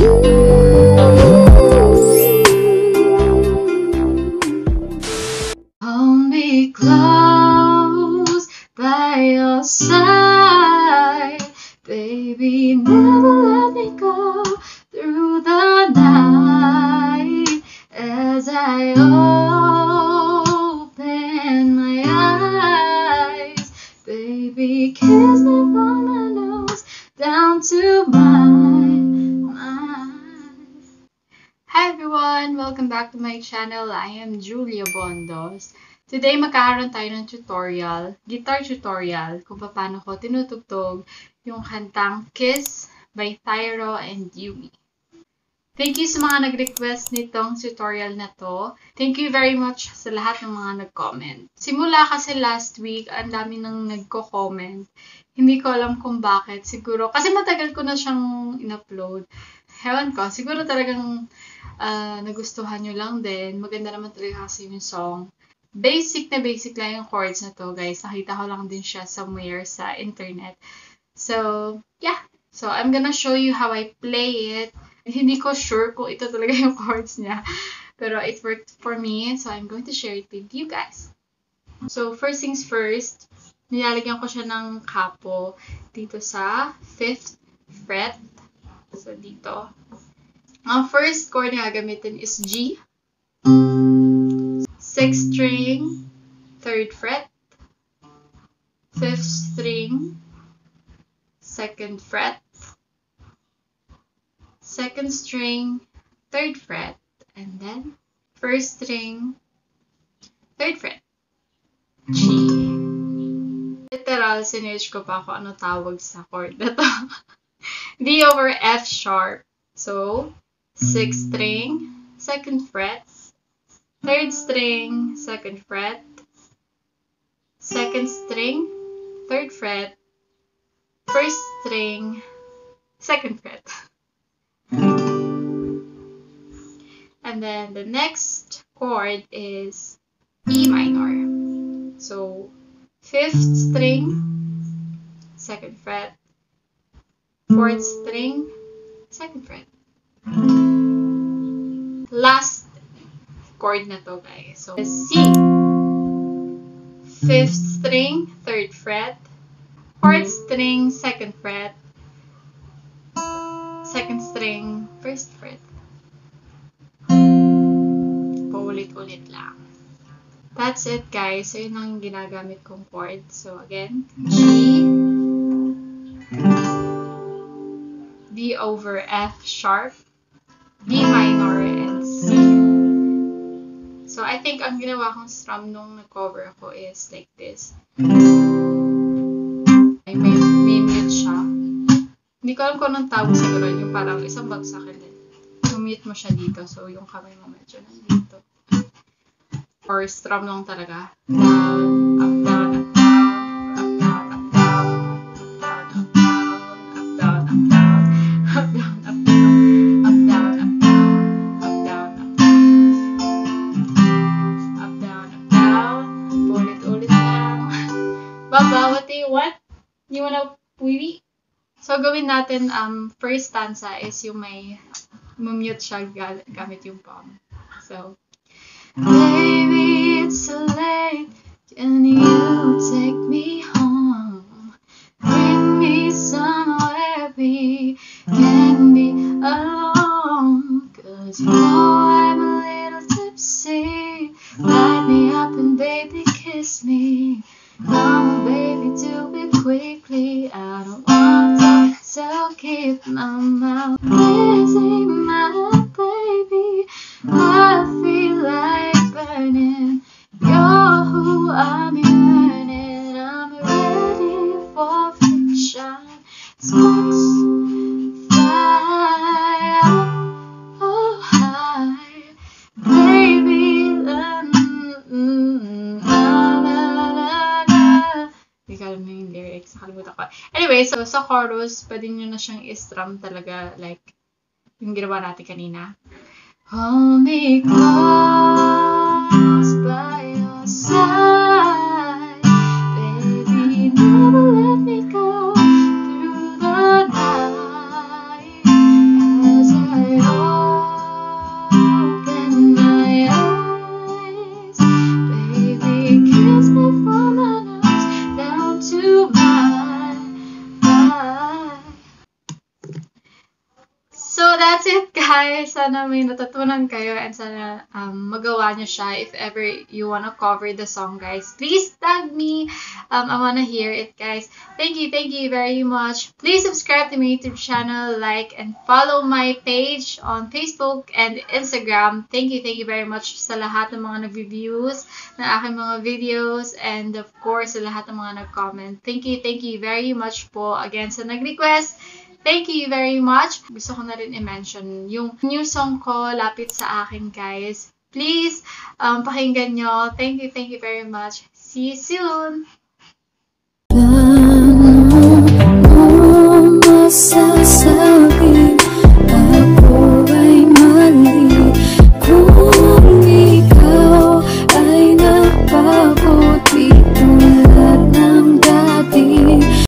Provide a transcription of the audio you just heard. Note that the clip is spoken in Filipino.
Hold me close by your side, baby. Never let me go through the night as I open my eyes, baby. Kiss me from my nose down to my everyone! Welcome back to my channel. I am Julia Bondos. Today, magkakaroon tayo ng tutorial, guitar tutorial, kung paano ko tinutugtog yung kantang Kiss by Thyro and Yumi. Thank you sa mga nag-request nitong tutorial na to. Thank you very much sa lahat ng mga nag-comment. Simula kasi last week, ang dami nang nagko-comment. Hindi ko alam kung bakit. Siguro, kasi matagal ko na siyang in-upload. Hewan ko, siguro talagang uh, nagustuhan nyo lang din. Maganda naman talaga kasi yung song. Basic na basic lang yung chords na to, guys. Nakita ko lang din siya somewhere sa internet. So, yeah. So, I'm gonna show you how I play it. Hindi ko sure kung ito talaga yung chords niya. Pero it worked for me. So, I'm going to share it with you guys. So, first things first, nilalagyan ko siya ng kapo dito sa 5th fret. So, dito. Ang first chord na gagamitin is G. 6th string, 3rd fret. 5th string, 2nd fret. 2nd string, 3rd fret. And then, 1st string, 3rd fret. G. Literal, sinerge ko pa kung ano tawag sa chord na to. D over F sharp. So, 6th string, 2nd fret, 3rd string, 2nd fret, 2nd string, 3rd fret, 1st string, 2nd fret. And then the next chord is E minor. So, 5th string, 2nd fret, 4th string, 2nd fret. Last chord na to, guys. So, C. 5th string, 3rd fret. 4th string, 2nd fret. 2nd string, 1st fret. Paulit-ulit lang. That's it, guys. So, yun yung ginagamit kong chord. So, again, G, D over F sharp, D minor, and C. So, I think ang ginawa kong strum nung nag-cover ako is like this. Ay, may, may mute siya. Hindi ko alam kung anong tawag gano'n. Yung parang isang bagsak and then mute mo siya dito. So, yung kamay mo medyo nandito. Or strum lang talaga. Up, down, up, down, up, down, up, down, up, down, up, down, up, down, down, up. Ulit-ulit lang. Baba, what you wanna? So, gawin natin, um, first stanza is yung may mute siya gamit yung palm. So, Baby, it's so late. Sparks fly up, oh high, baby. Mm, na, na, na, na. Hindi ko alam lyrics. Nakalimutan ko. Anyway, so sa chorus, pwede nyo na siyang i-strum talaga like yung ginawa natin kanina. Hold me close So, that's it, guys. Sana may natutunan kayo and sana um, magawa niyo siya. If ever you wanna cover the song, guys, please tag me. Um, I wanna hear it, guys. Thank you, thank you very much. Please subscribe to my YouTube channel, like, and follow my page on Facebook and Instagram. Thank you, thank you very much sa lahat ng mga nag-views ng aking mga videos and of course sa lahat ng mga nag-comment. Thank you, thank you very much po again sa nag-request. Thank you very much. Gusto ko na rin i-mention yung new song ko, Lapit sa Akin, guys. Please, um, pakinggan nyo. Thank you, thank you very much. See you soon! Paano mo masasabi